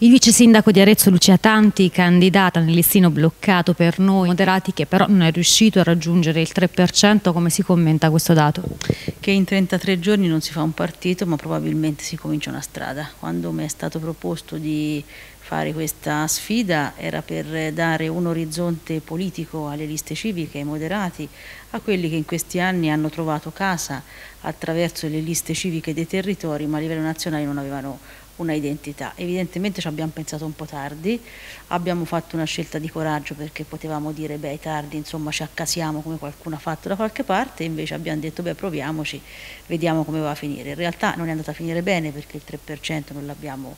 Il vice sindaco di Arezzo Lucia Tanti, candidata nel listino bloccato per noi moderati che però non è riuscito a raggiungere il 3%, come si commenta questo dato? Che in 33 giorni non si fa un partito ma probabilmente si comincia una strada. Quando mi è stato proposto di fare questa sfida era per dare un orizzonte politico alle liste civiche, ai moderati, a quelli che in questi anni hanno trovato casa attraverso le liste civiche dei territori ma a livello nazionale non avevano una identità. Evidentemente ci abbiamo pensato un po' tardi, abbiamo fatto una scelta di coraggio perché potevamo dire beh tardi insomma ci accasiamo come qualcuno ha fatto da qualche parte invece abbiamo detto beh proviamoci, vediamo come va a finire. In realtà non è andata a finire bene perché il 3% non l'abbiamo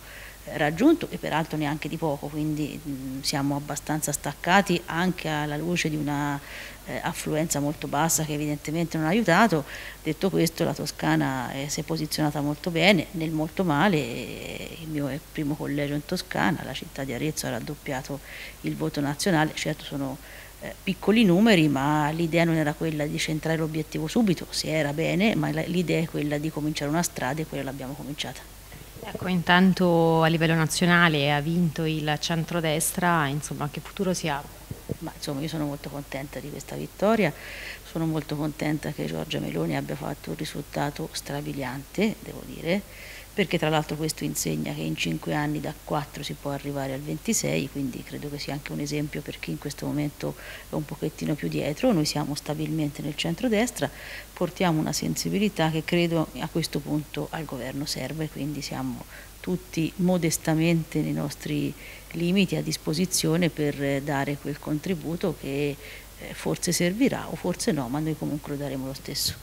raggiunto e peraltro neanche di poco, quindi mh, siamo abbastanza staccati anche alla luce di una eh, affluenza molto bassa che evidentemente non ha aiutato. Detto questo la Toscana eh, si è posizionata molto bene, nel molto male, il mio primo collegio in Toscana, la città di Arezzo ha raddoppiato il voto nazionale, certo sono eh, piccoli numeri ma l'idea non era quella di centrare l'obiettivo subito, si era bene, ma l'idea è quella di cominciare una strada e quella l'abbiamo cominciata. Ecco, intanto a livello nazionale ha vinto il centrodestra, insomma che futuro si ha? Ma insomma io sono molto contenta di questa vittoria, sono molto contenta che Giorgia Meloni abbia fatto un risultato strabiliante, devo dire, perché tra l'altro questo insegna che in cinque anni da 4 si può arrivare al 26, quindi credo che sia anche un esempio per chi in questo momento è un pochettino più dietro, noi siamo stabilmente nel centrodestra, portiamo una sensibilità che credo a questo punto al governo serve, quindi siamo tutti modestamente nei nostri limiti a disposizione per dare quel contributo che forse servirà o forse no, ma noi comunque lo daremo lo stesso.